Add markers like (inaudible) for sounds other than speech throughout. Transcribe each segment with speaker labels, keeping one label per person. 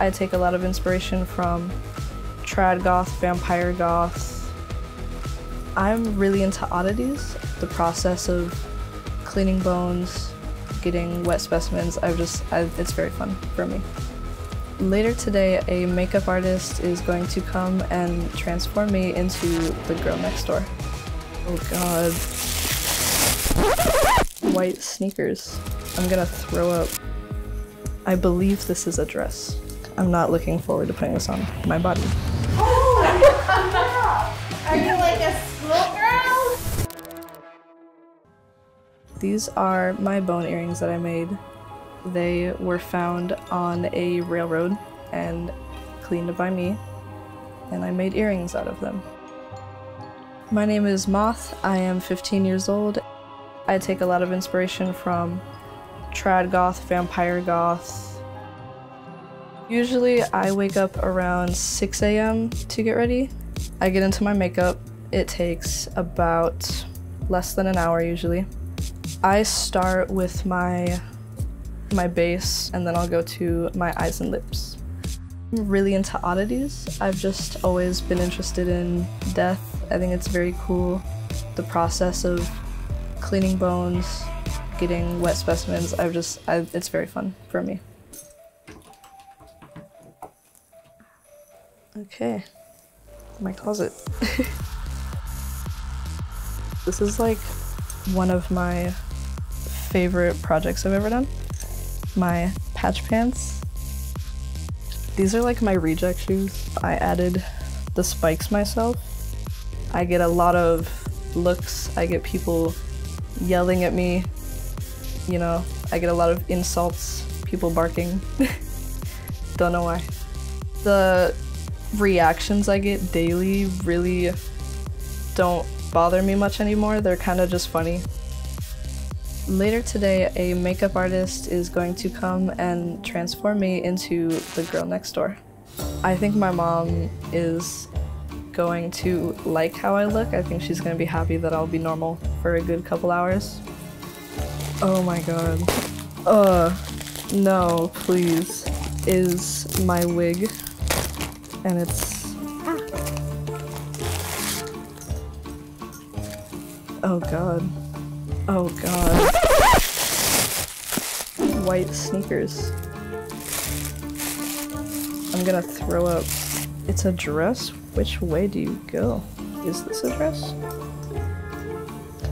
Speaker 1: I take a lot of inspiration from trad goth, vampire goth. I'm really into oddities. The process of cleaning bones, getting wet specimens, I've just, I, it's very fun for me. Later today, a makeup artist is going to come and transform me into the girl next door. Oh god. White sneakers. I'm gonna throw up. I believe this is a dress. I'm not looking forward to putting this on my body.
Speaker 2: Are you like a schoolgirl?
Speaker 1: These are my bone earrings that I made. They were found on a railroad and cleaned by me, and I made earrings out of them. My name is Moth. I am 15 years old. I take a lot of inspiration from trad goth, vampire goth. Usually I wake up around 6 a.m. to get ready. I get into my makeup. It takes about less than an hour usually. I start with my my base and then I'll go to my eyes and lips. I'm really into oddities. I've just always been interested in death. I think it's very cool. The process of cleaning bones, getting wet specimens, I've just, I, it's very fun for me. Okay, my closet. (laughs) this is like one of my favorite projects I've ever done. My patch pants. These are like my reject shoes. I added the spikes myself. I get a lot of looks. I get people yelling at me. You know, I get a lot of insults, people barking. (laughs) Don't know why. The reactions I get daily really don't bother me much anymore. They're kind of just funny. Later today, a makeup artist is going to come and transform me into the girl next door. I think my mom is going to like how I look. I think she's going to be happy that I'll be normal for a good couple hours. Oh my god. Uh, no, please. Is my wig. And it's. Ah. Oh god. Oh god. White sneakers. I'm gonna throw up. It's a dress? Which way do you go? Is this a dress?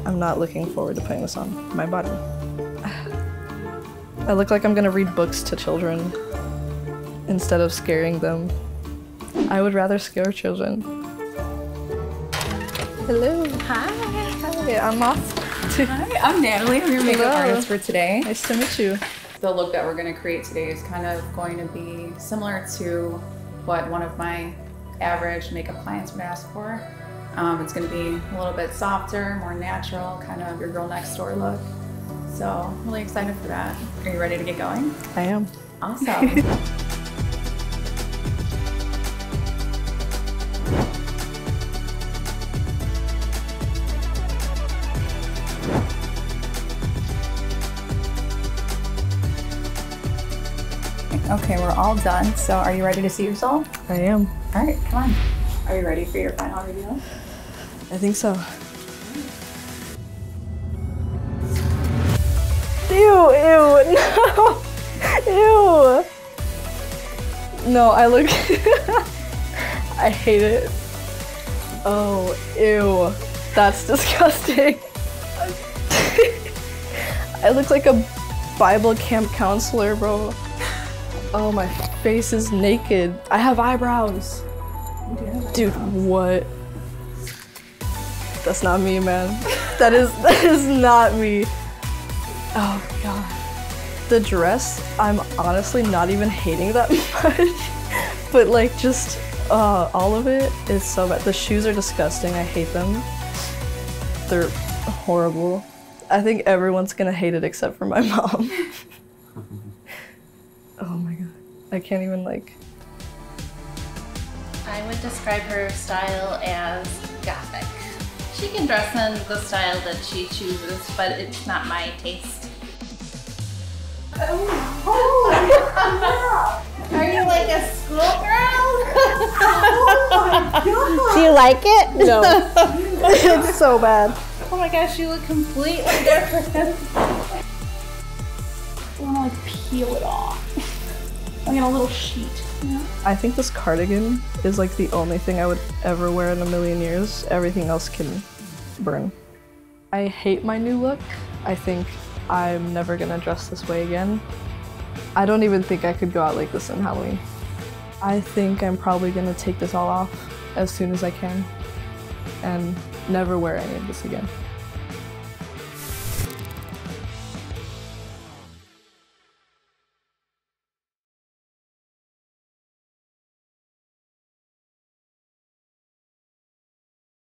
Speaker 1: I'm not looking forward to putting this on my body. (sighs) I look like I'm gonna read books to children instead of scaring them. I would rather scare children. Hello.
Speaker 2: Hi.
Speaker 1: Hi, I'm Moth.
Speaker 2: Hi, I'm Natalie. I'm your makeup
Speaker 1: Hello.
Speaker 2: artist for today.
Speaker 1: Nice to meet you.
Speaker 2: The look that we're going to create today is kind of going to be similar to what one of my average makeup clients would ask for. Um, it's going to be a little bit softer, more natural, kind of your girl next door look. So, really excited for that. Are you ready to get going?
Speaker 1: I am.
Speaker 2: Awesome. (laughs) Okay, we're all done. So, are you ready to see yourself?
Speaker 1: I am.
Speaker 2: All right, come on. Are you ready for your final reveal?
Speaker 1: I think so. Ew, ew, (laughs) no. Ew. No, I look. (laughs) I hate it. Oh, ew. That's (laughs) disgusting. I look like a Bible camp counselor, bro. Oh, my face is naked. I have eyebrows. Dude, what? That's not me, man. (laughs) That is (laughs) that is not me. Oh god. The dress, I'm honestly not even hating that (laughs) much. but like just uh, all of it is so bad. The shoes are disgusting. I hate them. They're horrible. I think everyone's gonna hate it except for my mom. I can't even like.
Speaker 3: I would describe her style as gothic. She can dress in the style that she chooses, but it's not my taste. Oh, holy yeah.
Speaker 2: Are you like a schoolgirl?
Speaker 4: oh Do you like it?
Speaker 1: No. (laughs) it's so bad.
Speaker 3: Oh my gosh, you look completely different.
Speaker 2: I want to like peel it off. I get a little sheet.
Speaker 1: I think this cardigan is like the only thing I would ever wear in a million years. Everything else can burn. I hate my new look. I think I'm never gonna dress this way again. I don't even think I could go out like this on Halloween. I think I'm probably gonna take this all off as soon as I can and never wear any of this again.